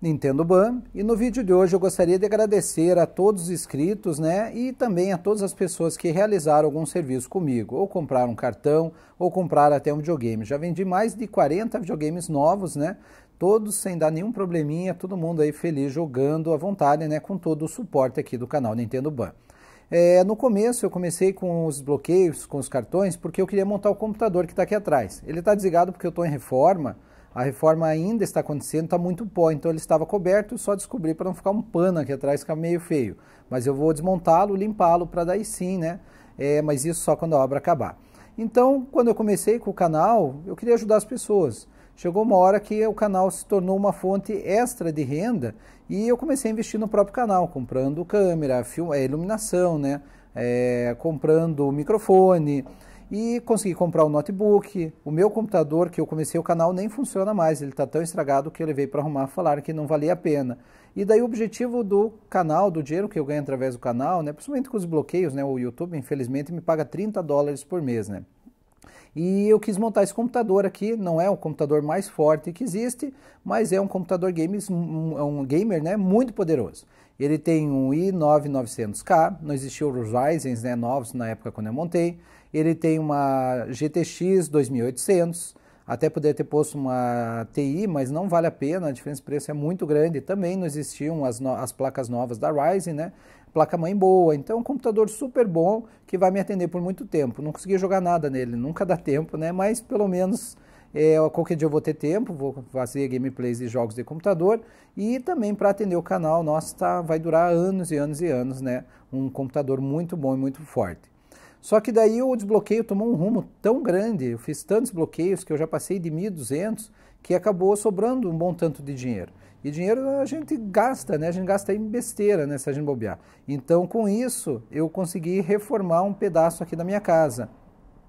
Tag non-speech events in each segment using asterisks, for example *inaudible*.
Nintendo Ban e no vídeo de hoje eu gostaria de agradecer a todos os inscritos né, e também a todas as pessoas que realizaram algum serviço comigo, ou compraram um cartão, ou compraram até um videogame. Já vendi mais de 40 videogames novos, né? Todos sem dar nenhum probleminha, todo mundo aí feliz jogando à vontade, né? Com todo o suporte aqui do canal Nintendo Ban. É, no começo eu comecei com os bloqueios, com os cartões, porque eu queria montar o computador que está aqui atrás. Ele está desligado porque eu estou em reforma, a reforma ainda está acontecendo, está muito pó, então ele estava coberto, só descobri para não ficar um pano aqui atrás, ficar meio feio. Mas eu vou desmontá-lo, limpá-lo para daí sim, né? É, mas isso só quando a obra acabar. Então, quando eu comecei com o canal, eu queria ajudar as pessoas. Chegou uma hora que o canal se tornou uma fonte extra de renda e eu comecei a investir no próprio canal, comprando câmera, film, é, iluminação, né? É, comprando microfone, e consegui comprar um notebook. O meu computador, que eu comecei o canal, nem funciona mais. Ele está tão estragado que eu levei para arrumar, falaram que não valia a pena. E daí o objetivo do canal, do dinheiro que eu ganho através do canal, né, principalmente com os bloqueios, né, o YouTube infelizmente me paga 30 dólares por mês, né? E eu quis montar esse computador aqui, não é o computador mais forte que existe, mas é um computador games, um, um gamer né, muito poderoso. Ele tem um i9-900K, não existiam os Ryzen né, novos na época quando eu montei. Ele tem uma GTX 2800, até poderia ter posto uma TI, mas não vale a pena, a diferença de preço é muito grande. Também não existiam as, as placas novas da Ryzen, né? Placa-mãe boa, então um computador super bom que vai me atender por muito tempo. Não consegui jogar nada nele, nunca dá tempo, né? Mas pelo menos é, qualquer dia eu vou ter tempo, vou fazer gameplays de jogos de computador e também para atender o canal, nossa, tá, vai durar anos e anos e anos, né? Um computador muito bom e muito forte. Só que daí o desbloqueio tomou um rumo tão grande, eu fiz tantos bloqueios que eu já passei de 1.200 que acabou sobrando um bom tanto de dinheiro. E dinheiro a gente gasta, né? A gente gasta em besteira, né? Se a gente bobear. Então, com isso, eu consegui reformar um pedaço aqui da minha casa.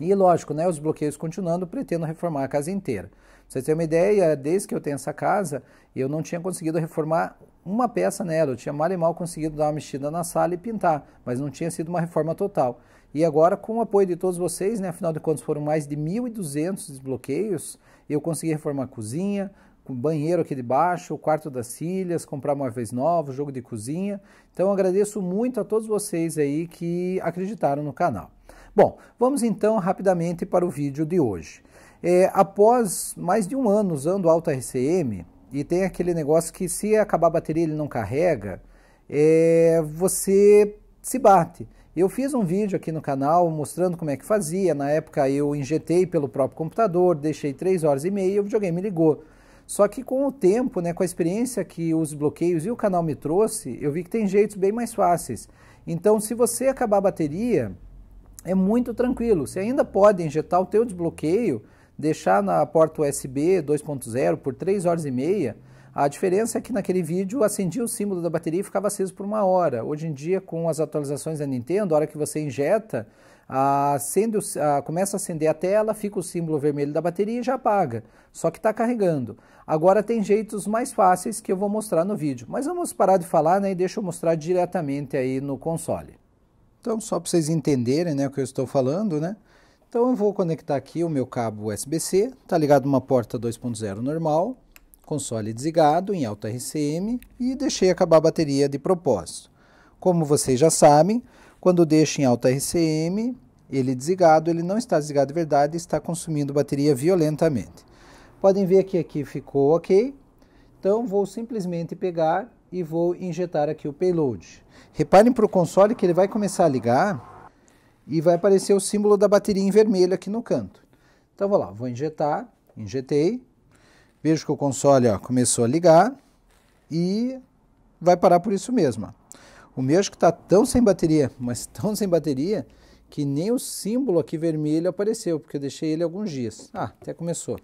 E lógico, né? Os bloqueios continuando, pretendo reformar a casa inteira. Pra vocês terem uma ideia, desde que eu tenho essa casa, eu não tinha conseguido reformar uma peça nela. Eu tinha mal e mal conseguido dar uma mexida na sala e pintar, mas não tinha sido uma reforma total. E agora, com o apoio de todos vocês, né, afinal de contas foram mais de 1.200 desbloqueios, eu consegui reformar a cozinha, com banheiro aqui de baixo, o quarto das filhas, comprar móveis novos, jogo de cozinha. Então agradeço muito a todos vocês aí que acreditaram no canal. Bom, vamos então rapidamente para o vídeo de hoje. É, após mais de um ano usando Alta RCM, e tem aquele negócio que se acabar a bateria ele não carrega, é, você se bate. Eu fiz um vídeo aqui no canal mostrando como é que fazia. Na época eu injetei pelo próprio computador, deixei 3 horas e meia e o videogame ligou. Só que com o tempo, né, com a experiência que os bloqueios e o canal me trouxe, eu vi que tem jeitos bem mais fáceis. Então, se você acabar a bateria, é muito tranquilo. Você ainda pode injetar o teu desbloqueio, deixar na porta USB 2.0 por 3 horas e meia, a diferença é que naquele vídeo acendia o símbolo da bateria e ficava aceso por uma hora. Hoje em dia, com as atualizações da Nintendo, a hora que você injeta, acende, começa a acender a tela, fica o símbolo vermelho da bateria e já apaga. Só que está carregando. Agora tem jeitos mais fáceis que eu vou mostrar no vídeo. Mas vamos parar de falar né, e deixa eu mostrar diretamente aí no console. Então, só para vocês entenderem né, o que eu estou falando, né? Então eu vou conectar aqui o meu cabo USB-C, está ligado uma porta 2.0 normal, console desligado em alta RCM e deixei acabar a bateria de propósito. Como vocês já sabem, quando deixo em alta RCM, ele desligado, ele não está desligado de verdade, está consumindo bateria violentamente. Podem ver que aqui ficou ok, então vou simplesmente pegar e vou injetar aqui o payload. Reparem para o console que ele vai começar a ligar e vai aparecer o símbolo da bateria em vermelho aqui no canto. Então vou lá, vou injetar, injetei, Vejo que o console ó, começou a ligar e vai parar por isso mesmo. Ó. O meu acho que está tão sem bateria, *laughs* mas tão sem bateria, que nem o símbolo aqui vermelho apareceu, porque eu deixei ele alguns dias. Ah, até começou.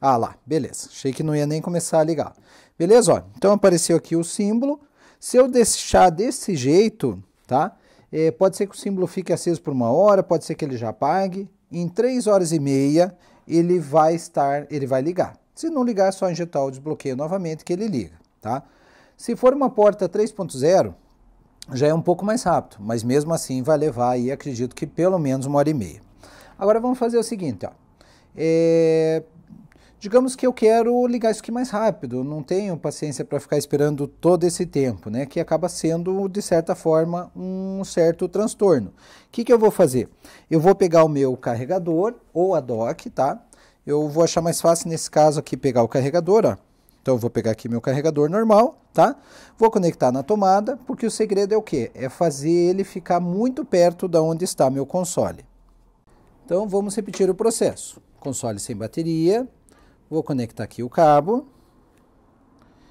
Ah lá, beleza. Achei que não ia nem começar a ligar. Beleza? Ó, então apareceu aqui o símbolo. Se eu deixar desse jeito, tá? É, pode ser que o símbolo fique aceso por uma hora, pode ser que ele já apague. Em 3 horas e meia ele vai estar, ele vai ligar. Se não ligar, é só injetar o desbloqueio novamente que ele liga, tá? Se for uma porta 3.0, já é um pouco mais rápido, mas mesmo assim vai levar aí, acredito que pelo menos uma hora e meia. Agora vamos fazer o seguinte, ó. É... Digamos que eu quero ligar isso aqui mais rápido, não tenho paciência para ficar esperando todo esse tempo, né? Que acaba sendo, de certa forma, um certo transtorno. O que, que eu vou fazer? Eu vou pegar o meu carregador ou a dock, tá? Eu vou achar mais fácil nesse caso aqui pegar o carregador, ó. Então eu vou pegar aqui meu carregador normal, tá? Vou conectar na tomada, porque o segredo é o quê? É fazer ele ficar muito perto da onde está meu console. Então vamos repetir o processo. Console sem bateria, Vou conectar aqui o cabo.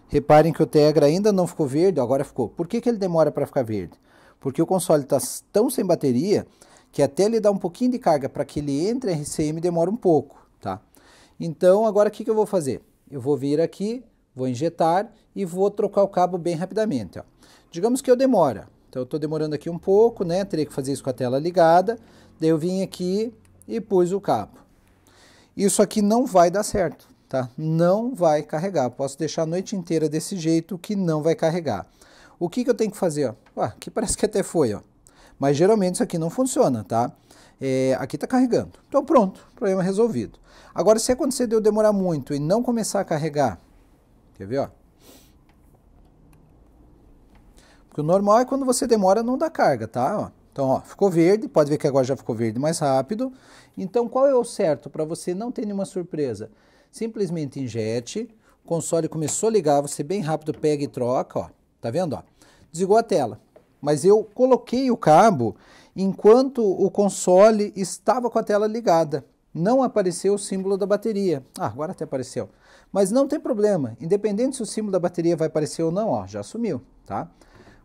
Reparem que o Tegra ainda não ficou verde, agora ficou. Por que, que ele demora para ficar verde? Porque o console está tão sem bateria que até ele dar um pouquinho de carga para que ele entre em RCM demora um pouco? Então, agora o que, que eu vou fazer? Eu vou vir aqui, vou injetar e vou trocar o cabo bem rapidamente. Ó. Digamos que eu demora. Então, eu estou demorando aqui um pouco, né? Teria que fazer isso com a tela ligada. Daí eu vim aqui e pus o cabo. Isso aqui não vai dar certo tá? Não vai carregar. Posso deixar a noite inteira desse jeito que não vai carregar. O que, que eu tenho que fazer? Ó? aqui parece que até foi, ó. Mas geralmente isso aqui não funciona, tá? É, aqui está carregando. Então pronto, problema resolvido. Agora, se acontecer de eu demorar muito e não começar a carregar, quer ver, ó? Porque o normal é quando você demora não dá carga, tá? Ó. Então, ó, ficou verde, pode ver que agora já ficou verde mais rápido. Então, qual é o certo para você não ter nenhuma surpresa? simplesmente injete, o console começou a ligar, você bem rápido pega e troca, ó, tá vendo? Ó? Desligou a tela, mas eu coloquei o cabo enquanto o console estava com a tela ligada. Não apareceu o símbolo da bateria. Ah, agora até apareceu. Mas não tem problema, independente se o símbolo da bateria vai aparecer ou não, ó, já sumiu, tá?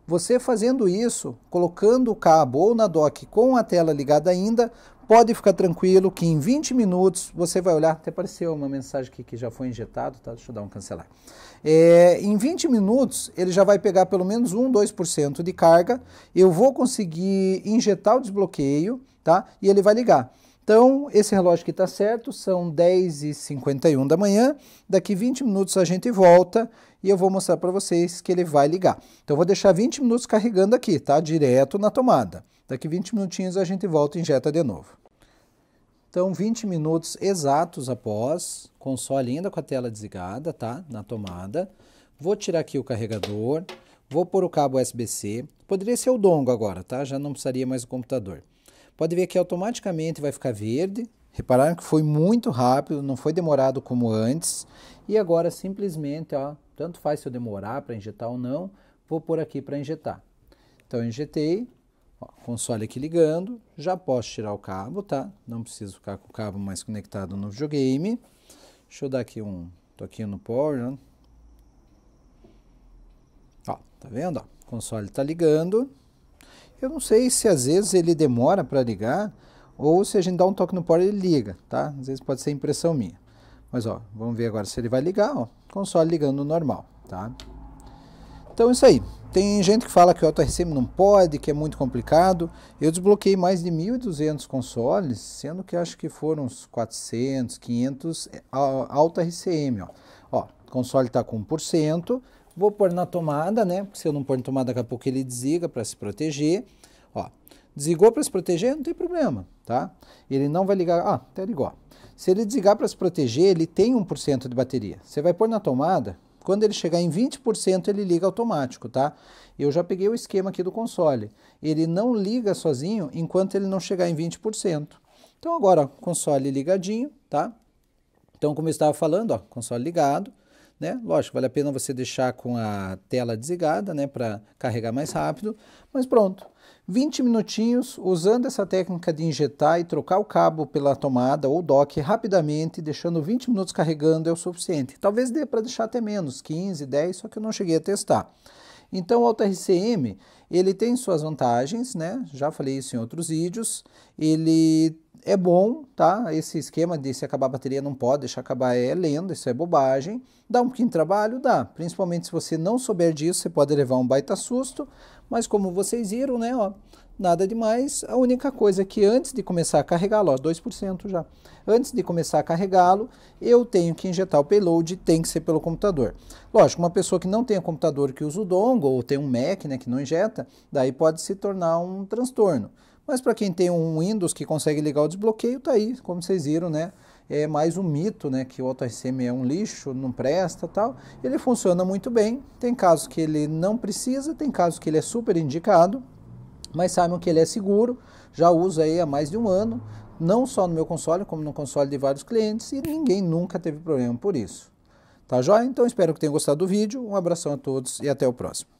Você fazendo isso, colocando o cabo ou na dock com a tela ligada ainda, pode ficar tranquilo que em 20 minutos você vai olhar, até apareceu uma mensagem aqui que já foi injetado, tá? Deixa eu dar um cancelar. É, em 20 minutos ele já vai pegar pelo menos 1, 2% de carga, eu vou conseguir injetar o desbloqueio, tá? E ele vai ligar. Então, esse relógio aqui está certo, são 10h51 da manhã, daqui 20 minutos a gente volta e eu vou mostrar para vocês que ele vai ligar. Então, eu vou deixar 20 minutos carregando aqui, tá? Direto na tomada. Daqui 20 minutinhos a gente volta e injeta de novo. Então, 20 minutos exatos após, console ainda com a tela desligada, tá? Na tomada. Vou tirar aqui o carregador, vou pôr o cabo USB-C. Poderia ser o dongo agora, tá? Já não precisaria mais o computador. Pode ver que automaticamente vai ficar verde. Repararam que foi muito rápido, não foi demorado como antes. E agora simplesmente, ó, tanto faz se eu demorar para injetar ou não, vou pôr aqui para injetar. Então, injetei, Ó, console aqui ligando, já posso tirar o cabo, tá? Não preciso ficar com o cabo mais conectado no videogame. Deixa eu dar aqui um toquinho no power, né? Ó, tá vendo? Ó, o console tá ligando. Eu não sei se às vezes ele demora para ligar ou se a gente dá um toque no power ele liga, tá? Às vezes pode ser impressão minha. Mas ó, vamos ver agora se ele vai ligar, ó. Console ligando normal, tá? Então, isso aí. Tem gente que fala que o AutoRCM não pode, que é muito complicado. Eu desbloqueei mais de 1.200 consoles, sendo que acho que foram uns 400, 500 AutoRCM. Ó. ó, o console está com 1%. Vou pôr na tomada, né? Porque se eu não pôr na tomada, daqui a pouco ele desliga para se proteger. Ó, desligou para se proteger, não tem problema, tá? Ele não vai ligar. Ah, até ligou. Se ele desligar para se proteger, ele tem 1% de bateria. Você vai pôr na tomada, quando ele chegar em 20%, ele liga automático, tá? Eu já peguei o esquema aqui do console. Ele não liga sozinho enquanto ele não chegar em 20%. Então agora, console ligadinho, tá? Então, como eu estava falando, ó, console ligado, né? Lógico, vale a pena você deixar com a tela desligada, né, para carregar mais rápido, mas pronto. 20 minutinhos usando essa técnica de injetar e trocar o cabo pela tomada ou dock rapidamente, deixando 20 minutos carregando é o suficiente. Talvez dê para deixar até menos, 15, 10, só que eu não cheguei a testar. Então, o AutoRCM, ele tem suas vantagens, né? Já falei isso em outros vídeos. Ele é bom, tá? Esse esquema de se acabar a bateria não pode deixar acabar é lenda, isso é bobagem. Dá um pouquinho de trabalho? Dá. Principalmente se você não souber disso, você pode levar um baita susto. Mas como vocês viram, né, ó, nada demais. A única coisa é que antes de começar a carregá-lo, ó, 2% já. Antes de começar a carregá-lo, eu tenho que injetar o payload, tem que ser pelo computador. Lógico, uma pessoa que não tem computador que usa o dongle, ou tem um Mac, né, que não injeta, daí pode se tornar um transtorno. Mas para quem tem um Windows que consegue ligar o desbloqueio, tá aí, como vocês viram, né? é mais um mito, né, que o AutoRCM é um lixo, não presta tal. Ele funciona muito bem, tem casos que ele não precisa, tem casos que ele é super indicado, mas saibam que ele é seguro, já uso aí há mais de um ano, não só no meu console, como no console de vários clientes, e ninguém nunca teve problema por isso. Tá joia? Então espero que tenham gostado do vídeo, um abração a todos e até o próximo.